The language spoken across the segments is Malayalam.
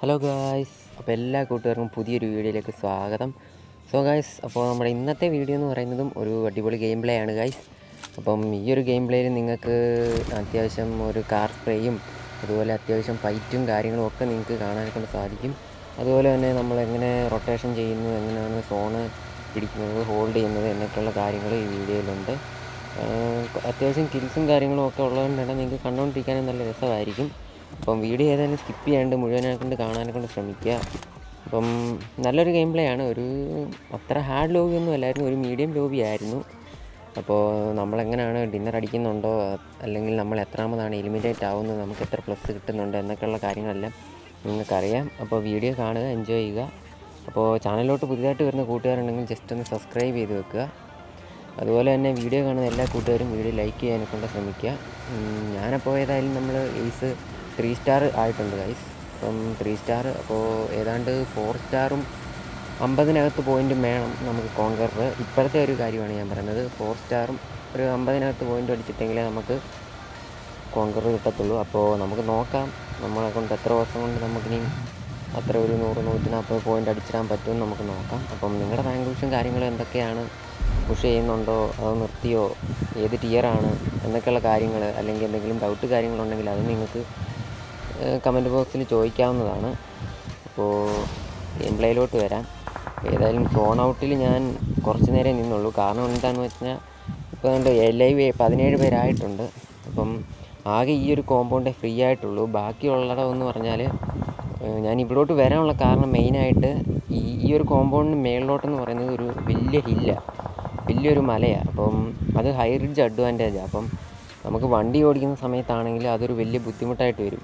ഹലോ ഗായ്സ് അപ്പോൾ എല്ലാ കൂട്ടുകാർക്കും പുതിയൊരു വീഡിയോയിലേക്ക് സ്വാഗതം. സോ ഗായ്സ് അപ്പോൾ നമ്മുടെ ഇന്നത്തെ വീഡിയോ എന്ന് പറയുന്നതും ഒരു അടിപൊളി ഗെയിം പ്ലേ ആണ് ഗായ്സ് അപ്പം ഈ ഒരു ഗെയിം പ്ലേയിൽ നിങ്ങൾക്ക് അത്യാവശ്യം ഒരു കാർ സ്പ്രേയും അതുപോലെ അത്യാവശ്യം ഫൈറ്റും കാര്യങ്ങളും ഒക്കെ നിങ്ങൾക്ക് കാണാനൊക്കെ സാധിക്കും. അതുപോലെ തന്നെ നമ്മൾ എങ്ങനെ റൊട്ടേഷൻ ചെയ്യുന്നു എങ്ങനെയാണ് സോണ് പിടിക്കുന്നത് ഹോൾഡ് ചെയ്യുന്നത് എന്നൊക്കെയുള്ള കാര്യങ്ങൾ ഈ വീഡിയോയിലുണ്ട് അത്യാവശ്യം കിൽസും കാര്യങ്ങളും ഒക്കെ ഉള്ളതുകൊണ്ട് തന്നെ നിങ്ങൾക്ക് കണ്ടുകൊണ്ടിരിക്കാനും നല്ല രസമായിരിക്കും. അപ്പം വീഡിയോ ഏതായാലും സ്കിപ്പ് ചെയ്യാണ്ട് മുഴുവനെ കൊണ്ട് കാണാനെ കൊണ്ട് ശ്രമിക്കുക. അപ്പം നല്ലൊരു ഗെയിം പ്ലേ ആണ്. ഒരു അത്ര ഹാർഡ് ലോബി ഒന്നും അല്ലായിരുന്നു. ഒരു മീഡിയം ലോബി ആയിരുന്നു. അപ്പോൾ നമ്മളെങ്ങനെയാണ് ഡിന്നർ അടിക്കുന്നുണ്ടോ? അല്ലെങ്കിൽ നമ്മൾ എത്രാമതാണ് എലിമിനേറ്റ് ആവുന്നത്? നമുക്ക് എത്ര പ്ലസ് കിട്ടുന്നുണ്ട്? എന്നൊക്കെയുള്ള കാര്യങ്ങളെല്ലാം നിങ്ങൾക്കറിയാം. അപ്പോൾ വീഡിയോ കാണുക എൻജോയ് ചെയ്യുക. അപ്പോൾ ചാനലിലോട്ട് പുതിയതായിട്ട് വരുന്ന കൂട്ടുകാരുണ്ടെങ്കിൽ ജസ്റ്റ് ഒന്ന് സബ്സ്ക്രൈബ് ചെയ്ത് വെക്കുക. അതുപോലെ തന്നെ വീഡിയോ കാണുന്ന എല്ലാ കൂട്ടുകാരും വീഡിയോ ലൈക്ക് ചെയ്യാനൊക്കെ ശ്രമിക്കുക. ഞാനപ്പോൾ ഏതായാലും നമ്മൾ എയ്സ് ത്രീ സ്റ്റാർ ആയിട്ടുണ്ട് ഗൈസ് അപ്പം ത്രീ സ്റ്റാർ അപ്പോൾ ഏതാണ്ട് ഫോർ സ്റ്റാറും അമ്പതിനകത്ത് പോയിന്റും വേണം നമുക്ക് കോൺകറർ ഇപ്പോഴത്തെ ഒരു കാര്യമാണ് ഞാൻ പറയുന്നത്. ഫോർ സ്റ്റാറും ഒരു അമ്പതിനകത്ത് പോയിന്റ് അടിച്ചിട്ടെങ്കിലേ നമുക്ക് കോൺകർ കിട്ടത്തുള്ളൂ. അപ്പോൾ നമുക്ക് നോക്കാം. നമ്മളെ കൊണ്ട് എത്ര ദിവസം കൊണ്ട് നമുക്കിനി അത്ര ഒരു നൂറ് നൂറ്റി നാൽപ്പത് പോയിന്റ് അടിച്ചിടാൻ പറ്റുമെന്ന് നമുക്ക് നോക്കാം. അപ്പം നിങ്ങളുടെ റാങ്ക് പുഷും കാര്യങ്ങളും എന്തൊക്കെയാണ് പുഷ് ചെയ്യുന്നുണ്ടോ? അതോ നിർത്തിയോ? ഏത് tier-ആണ് എന്നൊക്കെയുള്ള കാര്യങ്ങൾ അല്ലെങ്കിൽ എന്തെങ്കിലും ഡൗട്ട് കാര്യങ്ങളുണ്ടെങ്കിൽ അത് നിങ്ങൾക്ക് കമന്റ് ബോക്സിൽ ചോദിക്കാവുന്നതാണ്. അപ്പോൾ ഗെയിം പ്ലേയിലോട്ട് വരാം. ഏതായാലും ഫോൺ ഔട്ടിൽ ഞാൻ കുറച്ച് നേരം നിന്നുള്ളൂ. കാരണം എന്താണെന്ന് വെച്ചാൽ ഇപ്പോൾ കണ്ട് ലൈവ് പതിനേഴ് പേരായിട്ടുണ്ട്. അപ്പം ആകെ ഈ ഒരു കോമ്പൗണ്ട് ഫ്രീ ആയിട്ടുള്ളൂ. ബാക്കിയുള്ളതെന്ന് പറഞ്ഞാൽ ഞാൻ ഇവിടോട്ട് വരാനുള്ള കാരണം മെയിനായിട്ട് ഈ ഈ ഒരു കോമ്പൗണ്ടിന് മേളിലോട്ടെന്ന് പറയുന്നത് ഒരു വലിയ ഹില്ലാണ് വലിയൊരു മലയാണ് അപ്പം അത് ഹൈ റിഡ്ജ് അഡ്വാന്റേജാണ് അപ്പം നമുക്ക് വണ്ടി ഓടിക്കുന്ന സമയത്താണെങ്കിൽ അതൊരു വലിയ ബുദ്ധിമുട്ടായിട്ട് വരും.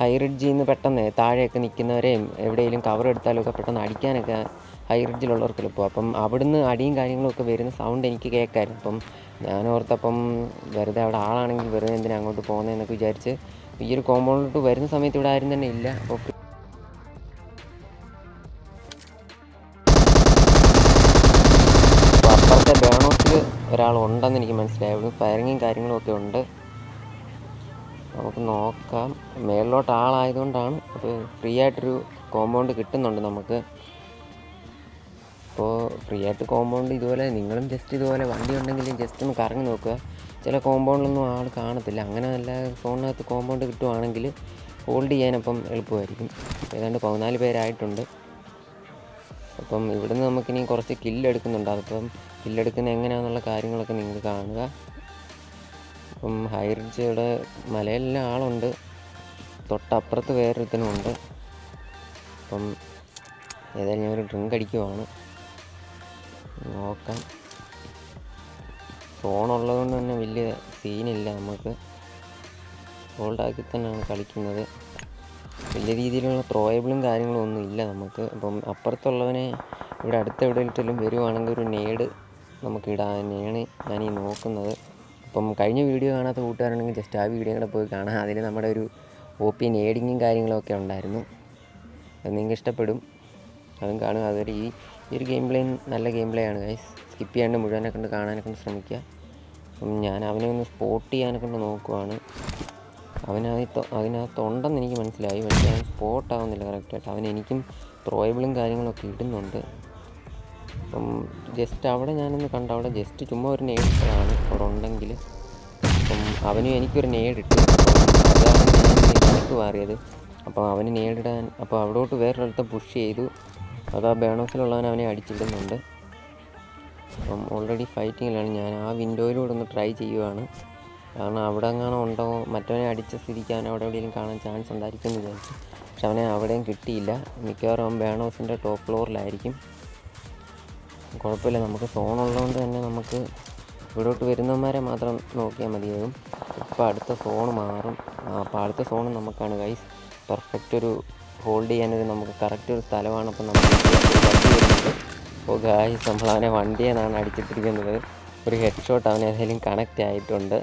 ഹൈ റിഡ്ജിൽ നിന്ന് പെട്ടെന്ന് താഴെയൊക്കെ നിൽക്കുന്നവരെയും എവിടെയെങ്കിലും കവർ എടുത്താലൊക്കെ പെട്ടെന്ന് അടിക്കാനൊക്കെ ഹൈറിഡ്ജിലുള്ളവർക്ക് എളുപ്പം അപ്പം അവിടുന്ന് അടിയും കാര്യങ്ങളും ഒക്കെ വരുന്ന സൗണ്ട് എനിക്ക് കേൾക്കായിരുന്നു. അപ്പം ഞാൻ ഓർത്തപ്പം വെറുതെ അവിടെ ആളാണെങ്കിൽ വെറുതെ എന്തിനാ അങ്ങോട്ട് പോകുന്നതെന്നൊക്കെ വിചാരിച്ച് ഈ ഒരു കോമ്പൗണ്ടിലോട്ട് വരുന്ന സമയത്ത് ഇവിടെ ആരും തന്നെ ഇല്ല. അപ്പോൾ അപ്പുറത്തെ ബേണോസിൽ ഒരാൾ ഉണ്ടെന്ന് എനിക്ക് മനസ്സിലായി. അവിടെ ഫയറിങ്ങും കാര്യങ്ങളും ഒക്കെ ഉണ്ട്. നമുക്ക് നോക്കാം. മേളിലോട്ട് ആളായതുകൊണ്ടാണ് അത് ഫ്രീ ആയിട്ടൊരു കോമ്പൗണ്ട് കിട്ടുന്നുണ്ട് നമുക്ക്. അപ്പോൾ ഫ്രീ ആയിട്ട് കോമ്പൗണ്ട് ഇതുപോലെ നിങ്ങളും ജസ്റ്റ് ഇതുപോലെ വണ്ടി ഉണ്ടെങ്കിൽ ജസ്റ്റ് ഒന്ന് കറങ്ങി നോക്കുക. ചില കോമ്പൗണ്ടിലൊന്നും ആൾ കാണത്തില്ല. അങ്ങനെ നല്ല ഫോണിനകത്ത് കോമ്പൗണ്ട് കിട്ടുവാണെങ്കിൽ ഹോൾഡ് ചെയ്യാനപ്പം എളുപ്പമായിരിക്കും. ഏതാണ്ട് പതിനാല് പേരായിട്ടുണ്ട്. അപ്പം ഇവിടുന്ന് നമുക്കിനി കുറച്ച് കില്ലെടുക്കുന്നുണ്ട് അതിപ്പം കില്ലെടുക്കുന്ന എങ്ങനെയാണെന്നുള്ള കാര്യങ്ങളൊക്കെ നിങ്ങൾ കാണുക. അപ്പം ഹൈ റിഡ്ജ് മലയെല്ലാം ആളുണ്ട്. തൊട്ടപ്പുറത്ത് വേറൊരുത്തനും ഉണ്ട് അപ്പം ഏതായാലും ഞാനൊരു ഡ്രിങ്ക് അടിക്കുവാണ്. നോക്കാം. ഫോണുള്ളത് കൊണ്ട് തന്നെ വലിയ സീനില്ല നമുക്ക്. ഹോൾഡാക്കി തന്നെയാണ് കളിക്കുന്നത്. വലിയ രീതിയിലുള്ള ത്രോയബിളും കാര്യങ്ങളും ഒന്നും ഇല്ല നമുക്ക്. അപ്പം അപ്പുറത്തുള്ളവനെ ഇവിടെ അടുത്ത് എവിടെയെങ്കിലും വരുവാണെങ്കിൽ ഒരു നേട് നമുക്ക് ഇടാനാണ് ഞാൻ ഈ നോക്കുന്നത്. അപ്പം കഴിഞ്ഞ വീഡിയോ കാണാത്ത കൂട്ടുകാരുണ്ടെങ്കിൽ ജസ്റ്റ് ആ വീഡിയോ കൂടെ പോയി കാണാം. അതിൽ നമ്മുടെ ഒരു ഓപ്പിയൻ ഏഡിങ്ങും കാര്യങ്ങളൊക്കെ ഉണ്ടായിരുന്നു. അത് നിങ്ങൾക്ക് ഇഷ്ടപ്പെടും. അതും കാണുക. അതൊരു ഈ ഈ ഒരു ഗെയിം പ്ലേ നല്ല ഗെയിം പ്ലേ ആണ് ഗൈസ് സ്കിപ്പ് ചെയ്യാണ്ട് മുഴുവനെ കൊണ്ട് കാണാനെ കൊണ്ട് ശ്രമിക്കുക. അപ്പം ഞാൻ അവനെ ഒന്ന് സ്പോട്ട് ചെയ്യാനെ കൊണ്ട് നോക്കുവാണ്. അവനകത്ത് അതിനകത്തുണ്ടെന്ന് എനിക്ക് മനസ്സിലായി. പക്ഷേ അവൻ സ്പോട്ട് ആവുന്നില്ല കറക്റ്റായിട്ട് അവൻ എനിക്കും ത്രോയബിളും കാര്യങ്ങളൊക്കെ ഇടുന്നുണ്ട്. അപ്പം ജസ്റ്റ് അവിടെ ഞാനൊന്ന് കണ്ട. അവിടെ ജസ്റ്റ് ചുമ്മാ ഒരു നേടിട്ടതാണ് അവിടെ ഉണ്ടെങ്കിൽ അപ്പം അവനും എനിക്കൊരു നേടിട്ടു അതാണ് ഞാൻ എനിക്ക് മാറിയത്. അപ്പോൾ അവന് നേടിടാൻ അപ്പോൾ അവിടോട്ട് വേറൊരിടത്ത് പുഷ് ചെയ്തു. അത് ആ ബേണോസിലുള്ളവൻ അവനെ അടിച്ചിടുന്നുണ്ട്. അപ്പം ഓൾറെഡി ഫൈറ്റിങ്ങിലാണ് ഞാൻ ആ വിൻഡോയിലൂടെ ഒന്ന് ട്രൈ ചെയ്യുവാണ്. കാരണം അവിടെ എങ്ങാനും ഉണ്ടോ? മറ്റവനെ അടിച്ച സ്ഥിതിക്ക് അവൻ അവിടെ എവിടെയെങ്കിലും കാണാൻ ചാൻസ് ഉണ്ടായിരിക്കും എന്ന് വിചാരിച്ചു. പക്ഷെ അവനെ അവിടെയും കിട്ടിയില്ല. മിക്കവാറും അവൻ ബേണോസിന്റെ ടോപ്പ് ഫ്ലോറിലായിരിക്കും കുഴപ്പമില്ല. നമുക്ക് ഫോൺ ഉള്ളതുകൊണ്ട് തന്നെ നമുക്ക് ഇവിടോട്ട് വരുന്നവന്മാരെ മാത്രം നോക്കിയാൽ മതിയാകും. ഇപ്പോൾ അടുത്ത ഫോൺ മാറും. അപ്പോൾ അടുത്ത ഫോൺ നമുക്കാണ് ഗൈസ് പെർഫെക്റ്റ് ഒരു ഹോൾഡ് ചെയ്യാനൊരു നമുക്ക് കറക്റ്റ് ഒരു സ്ഥലമാണ് അപ്പം നമ്മൾ വണ്ടി വരുന്നത്. അപ്പോൾ ഗായ്സ് നമ്മൾ അവനെ വണ്ടിയിൽ നിന്നാണ് അടിച്ചിട്ടിരിക്കുന്നത്. ഒരു ഹെഡ് ഷോട്ട് അവനെ ഏതെങ്കിലും കണക്റ്റ് ആയിട്ടുണ്ട്.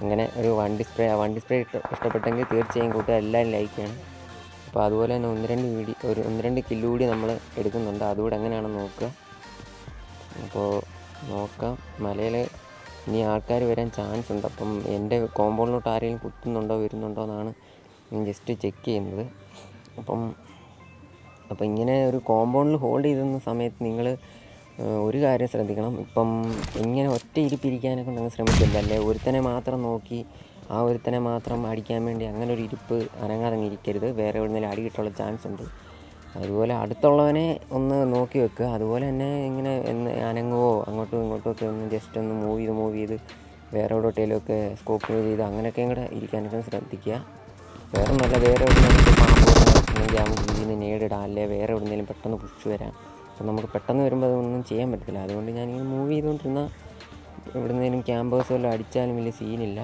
അങ്ങനെ ഒരു വണ്ടി സ്പ്രേ ആ വണ്ടി സ്പ്രേ ഇഷ്ടപ്പെട്ടെങ്കിൽ തീർച്ചയായും കൂട്ടുകാർ എല്ലാവരും ലൈക്ക് ചെയ്യണം. അപ്പോൾ അതുപോലെ തന്നെ ഒന്ന് രണ്ട് വീഡിയോ ഒരു ഒന്ന് രണ്ട് കില്ല് കൂടി നമ്മൾ എടുക്കുന്നുണ്ട്. അതുകൂടെ എങ്ങനെയാണെന്ന് നോക്കുക. അപ്പോൾ നോക്കാം. മലയിൽ ഇനി ആൾക്കാർ വരാൻ ചാൻസ് ഉണ്ട്. അപ്പം എന്റെ കോമ്പൗണ്ടിലോട്ട് ആരെങ്കിലും കുത്തുന്നുണ്ടോ വരുന്നുണ്ടോ എന്നാണ് ഞാൻ ജസ്റ്റ് ചെക്ക് ചെയ്യുന്നത്. അപ്പം അപ്പം ഇങ്ങനെ ഒരു കോമ്പൗണ്ടിൽ ഹോൾഡ് ചെയ്തുന്ന സമയത്ത് നിങ്ങൾ ഒരു കാര്യം ശ്രദ്ധിക്കണം. ഇപ്പം ഇങ്ങനെ ഒറ്റ ഇരിപ്പിരിക്കാനൊക്കെ നിങ്ങൾ ശ്രമിക്കില്ല അല്ലേ? ഒരുത്തനെ മാത്രം നോക്കി ആ ഒരുത്തനെ മാത്രം അടിക്കാൻ വേണ്ടി അങ്ങനെ ഒരു ഇരിപ്പ് അനങ്ങാതെ വേറെ എവിടെ നിന്നെങ്കിലും അടി കിട്ടാനുള്ള ചാൻസ് ഉണ്ട്. അതുപോലെ അടുത്തുള്ളവനെ ഒന്ന് നോക്കി വെക്കുക അതുപോലെ തന്നെ ഇങ്ങനെ എന്ന് അനങ്ങുവോ അങ്ങോട്ടും ഇങ്ങോട്ടും ഒക്കെ ഒന്ന് ജസ്റ്റ് ഒന്ന് മൂവ് ചെയ്ത് മൂവ് ചെയ്ത് വേറെ എവിടോട്ടേലും ഒക്കെ സ്കോപ്പ് ചെയ്ത് അങ്ങനെയൊക്കെ കൂടെ ഇരിക്കാനൊക്കെ ശ്രദ്ധിക്കുക. വേറെ നല്ല വേറെ എവിടെയെങ്കിലും പാമ്പ് അല്ലെങ്കിൽ അവൻ ഇതിന് നേടിടാം അല്ലെ വേറെ എവിടെയെങ്കിലും പെട്ടെന്ന് പുഷ് വരാം. അപ്പം നമുക്ക് പെട്ടെന്ന് വരുമ്പോൾ അതൊന്നും ചെയ്യാൻ പറ്റത്തില്ല. അതുകൊണ്ട് ഞാനിങ്ങനെ മൂവ് ചെയ്തുകൊണ്ടിരുന്ന എവിടെന്നെങ്കിലും ക്യാമ്പേഴ്സ് വല്ലതും അടിച്ചാലും വലിയ സീനില്ല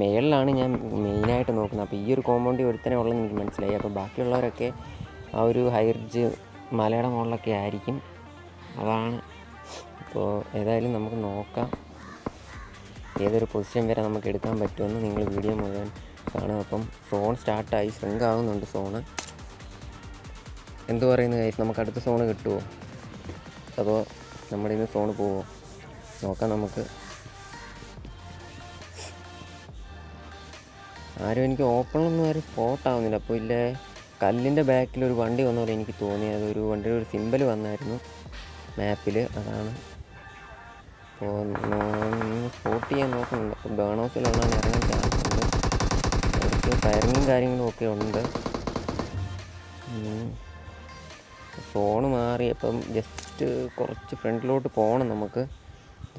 മേളിലാണ് ഞാൻ മെയിനായിട്ട് നോക്കുന്നത്. അപ്പോൾ ഈ ഒരു കോമ്പൗണ്ടിൽ ഒരുത്തനെ ഉള്ളതെന്ന് എനിക്ക് മനസ്സിലായി. അപ്പോൾ ബാക്കിയുള്ളവരൊക്കെ ആ ഒരു ഹൈറിഡ്ജ് മലയുടെ മുകളിലൊക്കെ ആയിരിക്കും. അതാണ് അപ്പോൾ ഏതായാലും നമുക്ക് നോക്കാം. ഏതൊരു പൊസിഷൻ വരെ നമുക്ക് എടുക്കാൻ പറ്റുമെന്ന് നിങ്ങൾ വീഡിയോ മുഴുവൻ കാണുക. അപ്പം സോൺ സ്റ്റാർട്ടായി സ്ട്രിങ്ക് ആകുന്നുണ്ട് സോണ്. എന്ത് പറയുന്നു കാര്യം? നമുക്ക് അടുത്ത സോണ് കിട്ടുമോ അതോ നമ്മുടെ ഇന്ന് സോണ് പോവോ? നോക്കാം നമുക്ക്. ആരും എനിക്ക് ഓപ്പണൊന്നും ആരും സ്പോട്ടാവുന്നില്ല അപ്പോൾ ഇല്ലേ? കല്ലിന്റെ ബാക്കിൽ ഒരു വണ്ടി വന്ന പോലെ എനിക്ക് തോന്നി. അതൊരു വണ്ടിയുടെ ഒരു സിമ്പൽ വന്നായിരുന്നു. മാപ്പിൽ അതാണ്. അപ്പോൾ സ്പോട്ട് ചെയ്യാൻ നോക്കുന്നുണ്ട്. അപ്പോൾ ബേൺ ഹൗസിലുള്ള ഇറങ്ങാൻ ചാൻസ് ഉണ്ട്. അവർക്ക് ഫയറിങ്ങും കാര്യങ്ങളും ഒക്കെ ഉണ്ട്. ഫോണ് മാറി. അപ്പം ജസ്റ്റ് കുറച്ച് ഫ്രണ്ടിലോട്ട് പോകണം നമുക്ക്.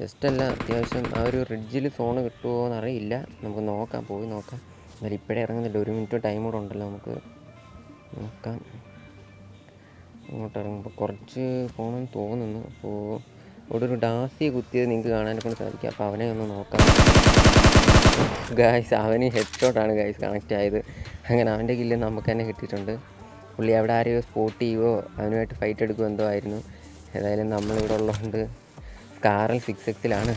ജസ്റ്റ് അല്ല അത്യാവശ്യം ആ ഒരു റിഡ്ജിൽ ഫോണ് കിട്ടുമോ എന്നറിയില്ല നമുക്ക് നോക്കാം പോയി നോക്കാം. എന്നാലും ഇപ്പോഴേ ഇറങ്ങുന്നില്ല. ഒരു മിനിറ്റ് ടൈം കൂടെ ഉണ്ടല്ലോ നമുക്ക്. നോക്കാം. അങ്ങോട്ട് ഇറങ്ങുമ്പോൾ കുറച്ച് പോകണമെന്ന് തോന്നുന്നു. അപ്പോൾ അവിടെ ഒരു ഡാസി കുത്തിയത് നിങ്ങൾക്ക് കാണാനൊക്കെ സാധിക്കും. അപ്പോൾ അവനെ ഒന്ന് നോക്കാം. ഗായ്സ് അവന് ഹെഡ് ഷോട്ടാണ് ഗായ്സ് കണക്റ്റ് ആയത്. അങ്ങനെ അവന്റെ കില്ല് നമുക്ക് തന്നെ കിട്ടിയിട്ടുണ്ട്. പുള്ളി അവിടെ ആരെയോ സ്പോട്ട് ചെയ്യുവോ അവനുമായിട്ട് ഫൈറ്റ് എടുക്കുമോ എന്തോ ആയിരുന്നു. ഏതായാലും നമ്മളിവിടെ ഉള്ളതുകൊണ്ട് കാറൽ സിക്സ് എക്സിലാണ്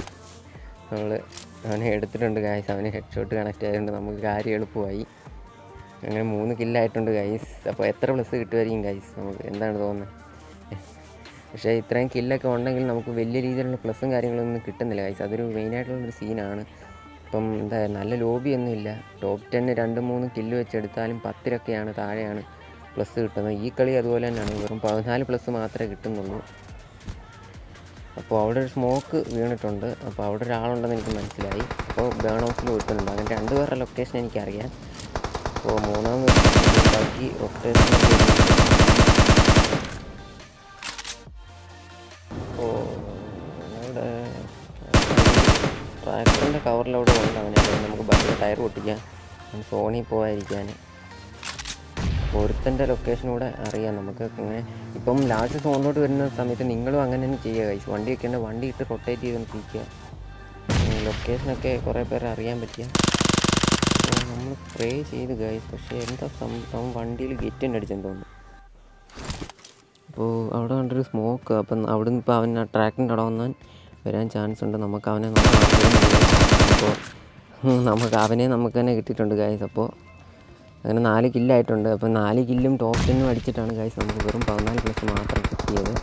നമ്മൾ അവനെ എടുത്തിട്ടുണ്ട് ഗായ്സ് അവന് ഹെഡ് ഷോട്ട് കണക്റ്റ് ആയതുകൊണ്ട് നമുക്ക് കാര്യം എളുപ്പമായി. അങ്ങനെ മൂന്ന് കില്ലായിട്ടുണ്ട് ഗൈസ് അപ്പോൾ എത്ര പ്ലസ് കിട്ടുമായിരിക്കും ഗൈസ് നമുക്ക് എന്താണ് തോന്നുന്നത്? പക്ഷേ ഇത്രയും കില്ലൊക്കെ ഉണ്ടെങ്കിൽ നമുക്ക് വലിയ രീതിയിലുള്ള പ്ലസ്സും കാര്യങ്ങളൊന്നും കിട്ടുന്നില്ല ഗൈസ് അതൊരു മെയിനായിട്ടുള്ളൊരു സീനാണ് ഇപ്പം എന്താ നല്ല ലോബിയൊന്നും ഇല്ല. ടോപ്പ് ടെന്ന് രണ്ട് മൂന്ന് കില്ല് വെച്ചെടുത്താലും പത്തിലൊക്കെയാണ് താഴെയാണ് പ്ലസ് കിട്ടുന്നത്. ഈ കളി അതുപോലെ തന്നെയാണ്. വെറും പതിനാല് പ്ലസ് മാത്രമേ കിട്ടുന്നുള്ളൂ. അപ്പോൾ അവിടെ ഒരു സ്മോക്ക് വീണിട്ടുണ്ട്. അപ്പോൾ അവിടെ ഒരാളുണ്ടെന്ന് എനിക്ക് മനസ്സിലായി. അപ്പോൾ ബേൺ ഹൗസിൽ കൊടുക്കുന്നുണ്ട് അങ്ങനെ രണ്ട് പേരുടെ ലൊക്കേഷൻ എനിക്കറിയാം. അപ്പോൾ മൂന്നാം ബാക്കി റൊട്ടേഷൻ അപ്പോൾ അവിടെ ട്രാക്ടറിന്റെ കവറിലവിടെ ഉണ്ട് അവനെ നമുക്ക് ബസ്സിൽ ടയർ പൊട്ടിക്കാം. സോണി പോകാതിരിക്കാൻ ഒരുത്തന്റെ ലൊക്കേഷൻ അറിയാം നമുക്ക്. അങ്ങനെ ഇപ്പം ലാസ്റ്റ് സോണിലോട്ട് വരുന്ന സമയത്ത് നിങ്ങളും അങ്ങനെ തന്നെ ചെയ്യുക വണ്ടി വെക്കേണ്ട വണ്ടി ഇട്ട് റൊട്ടേറ്റ് ചെയ്തുകൊണ്ടിരിക്കുക ലൊക്കേഷനൊക്കെ കുറേ പേരെ അറിയാൻ പറ്റിയ നമ്മൾ സ്പ്രേ ചെയ്ത് ഗൈസ് പക്ഷേ എന്താ സംഭവം വണ്ടിയിൽ ഗെറ്റിന്റെ അടിച്ചെന്ന് തോന്നുന്നു. അപ്പോൾ അവിടെ കണ്ടൊരു സ്മോക്ക് അപ്പം അവിടെ നിന്ന് ഇപ്പോൾ അവൻ ആ ട്രാക്കിന്റെ അവിടെ വന്നാൽ വരാൻ ചാൻസ് ഉണ്ട്. നമുക്ക് അവനെ അപ്പോൾ നമുക്ക് അവനെ നമുക്ക് തന്നെ കിട്ടിയിട്ടുണ്ട് ഗൈസ് അപ്പോൾ അങ്ങനെ നാല് കില്ലായിട്ടുണ്ട് അപ്പോൾ നാല് കില്ലും ടോപ്പ് ടെന്നും അടിച്ചിട്ടാണ് ഗൈസ് നമുക്ക് വെറും പതിനാല് പ്ലസ് മാത്രം കിട്ടിയത്.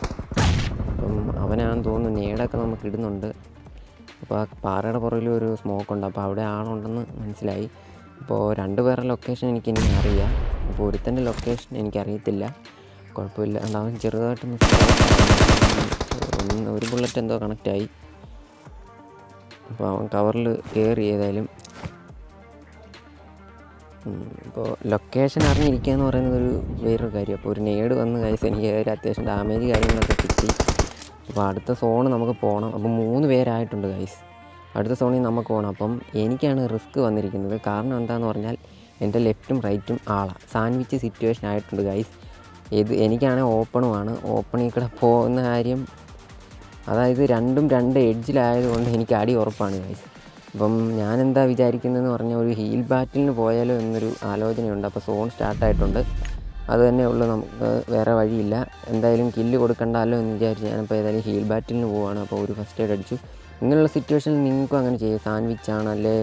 അപ്പം അവനാണെന്ന് തോന്നുന്നു നേടൊക്കെ നമുക്ക് ഇടുന്നുണ്ട്. അപ്പോൾ ആ പാറയുടെ പുറകിൽ ഒരു സ്മോക്ക് ഉണ്ട്. അപ്പോൾ അവിടെ ആളുണ്ടെന്ന് മനസ്സിലായി. അപ്പോൾ രണ്ട് പേരുടെ ലൊക്കേഷൻ എനിക്ക് ഇനി അറിയാം. അപ്പോൾ ഒരുത്തന്റെ ലൊക്കേഷൻ എനിക്കറിയത്തില്ല. കുഴപ്പമില്ല. അവൻ ചെറുതായിട്ടൊന്ന് ഒന്ന് ഒരു ബുള്ളറ്റ് എന്തോ കണക്റ്റായി അപ്പോൾ അവൻ കവറിൽ കയറി ഏതായാലും. ഇപ്പോൾ ലൊക്കേഷൻ അറിഞ്ഞിരിക്കുക എന്ന് പറയുന്നത് ഒരു വേറൊരു കാര്യം. അപ്പോൾ ഒരു നേട് വന്ന് കഴിച്ച് എനിക്ക് ഒരു അത്യാവശ്യം ഡാമേജ് കാര്യങ്ങളൊക്കെ കിട്ടി. അപ്പോൾ അടുത്ത സോണ് നമുക്ക് പോകണം അപ്പോൾ മൂന്ന് പേരായിട്ടുണ്ട് ഗൈസ് അടുത്ത സോണിൽ നമുക്ക് പോകണം അപ്പം എനിക്കാണ് റിസ്ക് വന്നിരിക്കുന്നത്. കാരണം എന്താണെന്ന് പറഞ്ഞാൽ എന്റെ ലെഫ്റ്റും റൈറ്റും ആളാണ് സാൻഡ്വിച്ച് സിറ്റുവേഷൻ ആയിട്ടുണ്ട് ഗൈസ് ഇത് എനിക്കാണെങ്കിൽ ഓപ്പണുമാണ്. ഓപ്പണിൽ കൂടെ പോകുന്ന കാര്യം അതായത് രണ്ടും രണ്ട് എഡ്ജിലായതുകൊണ്ട് എനിക്ക് അടി ഉറപ്പാണ് ഗൈസ് അപ്പം ഞാൻ എന്താ വിചാരിക്കുന്നതെന്ന് പറഞ്ഞാൽ ഒരു ഹീൽ ബാറ്റിലിന് പോയാലോ എന്നൊരു ആലോചനയുണ്ട്. അപ്പോൾ സോൺ സ്റ്റാർട്ടായിട്ടുണ്ട് അത് തന്നെ ഉള്ളൂ. നമുക്ക് വേറെ വഴിയില്ല. എന്തായാലും കില്ല് കൊടുക്കണ്ടല്ലോ എന്ന് വിചാരിച്ച് ഞാനിപ്പോൾ ഏതായാലും ഹീൽ ബാറ്റിലിന് പോവാണ്. അപ്പോൾ ഒരു ഫസ്റ്റ് എയ്ഡ് അടിച്ചു. ഇങ്ങനെയുള്ള സിറ്റുവേഷനിൽ നിങ്ങൾക്കും അങ്ങനെ ചെയ്യാം. സാൻഡ്വിച്ച് അല്ലേ?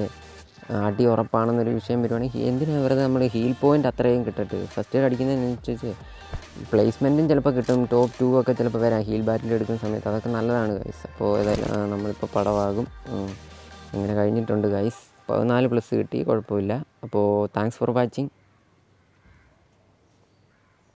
അടി ഉറപ്പാണെന്നൊരു വിഷയം വരുവാണെങ്കിൽ എന്തിനാണ് വെറുതെ നമ്മൾ ഹീൽ പോയിന്റ് അത്രയും കിട്ടട്ടെ? ഫസ്റ്റ് എയ്ഡ് അടിക്കുന്നതിനനുസരിച്ച് പ്ലേസ്മെന്റും ചിലപ്പോൾ കിട്ടും. ടോപ്പ് ടു ഒക്കെ ചിലപ്പോൾ വരാം. ഹീൽ ബാറ്റിൽ എടുക്കുന്ന സമയത്ത്. അതൊക്കെ നല്ലതാണ് ഗൈസ് അപ്പോൾ ഏതായാലും നമ്മളിപ്പോൾ പടവാകും. ഇങ്ങനെ കഴിഞ്ഞിട്ടുണ്ട് ഗൈസ് പതിനാല് പ്ലസ് കിട്ടി. കുഴപ്പമില്ല. അപ്പോൾ താങ്ക്സ് ഫോർ വാച്ചിങ്